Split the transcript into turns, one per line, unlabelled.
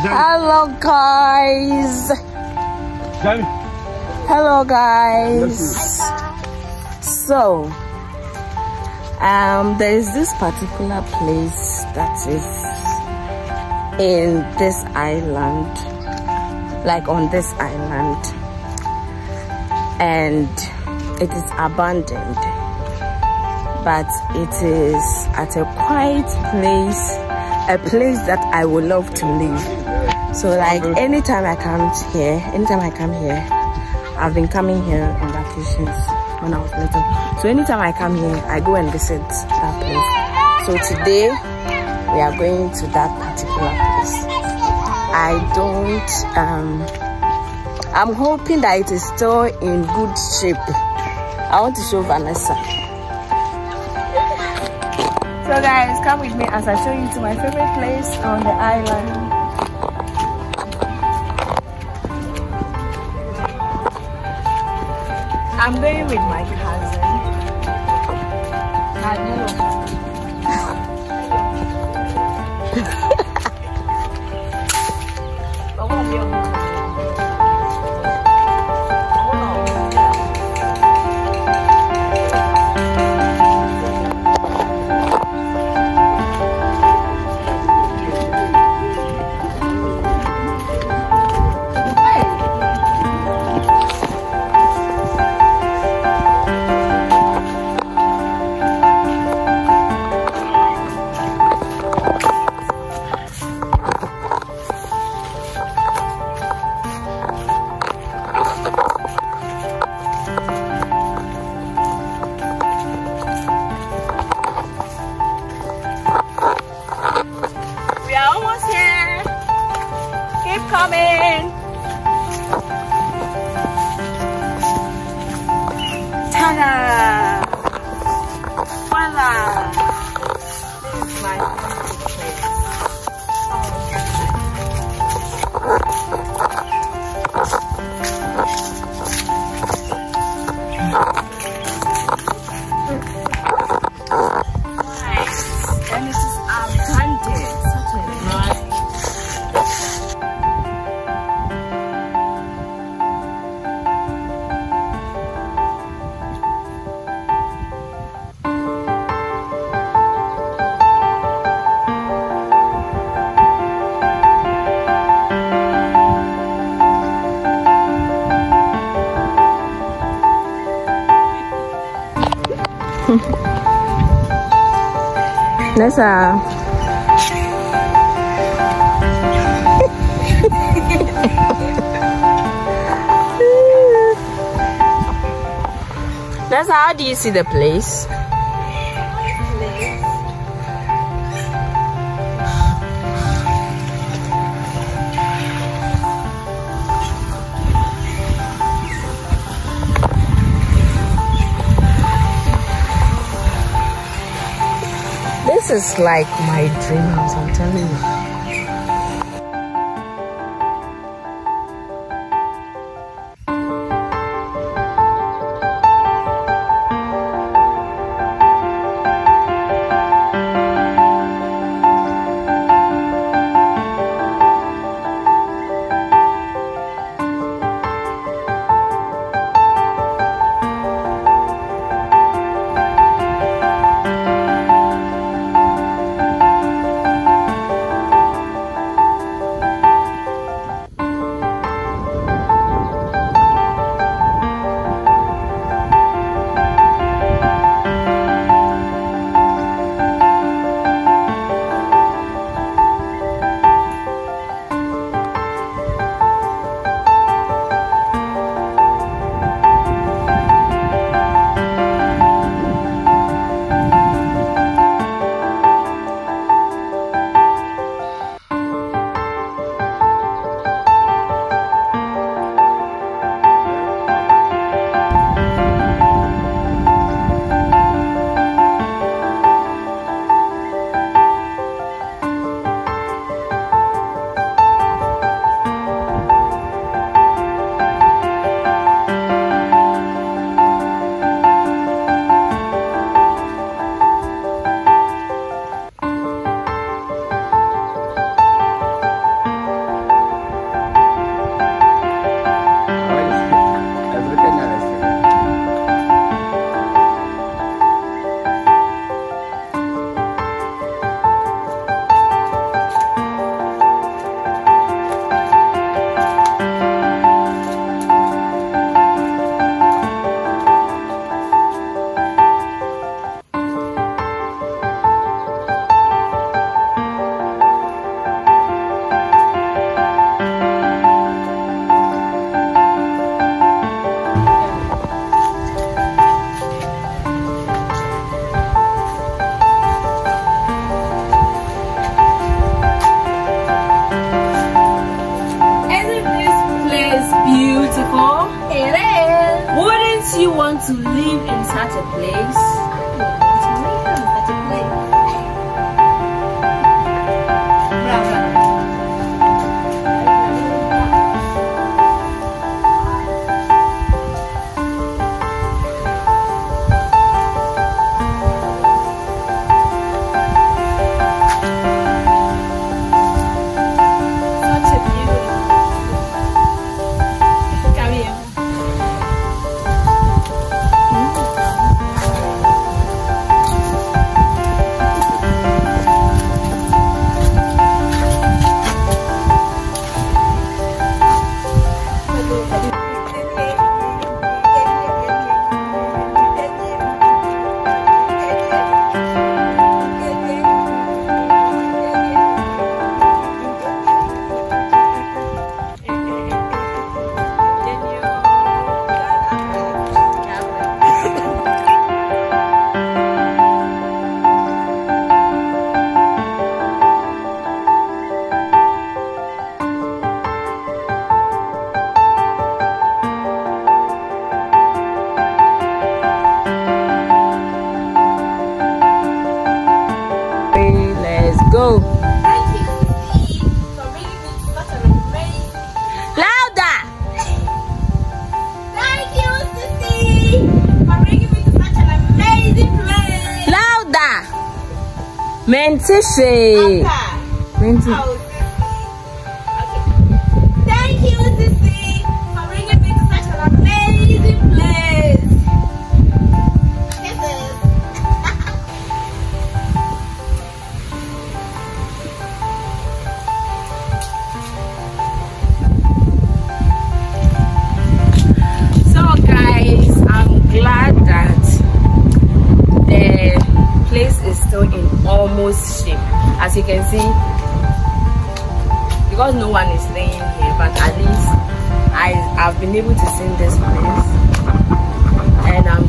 Hello, guys. Hello, guys. So, um, there is this particular place that is in this island, like on this island, and it is abandoned, but it is at a quiet place, a place that I would love to live. So like anytime I come here, anytime I come here, I've been coming here on vacations when I was little. So anytime I come here, I go and visit that place. So today, we are going to that particular place. I don't, um, I'm hoping that it is still in good shape. I want to show Vanessa. So guys, come with me as I show you to my favorite place on the island. I'm going with my cousin. Coming. Nessa. Uh, Nessa, how do you see the place? Is like my dream house, I'm telling you. to live in such a place. Thank you. Mente cheia. Mente. As you can see because no one is staying here but at least i have been able to see this place. And i'm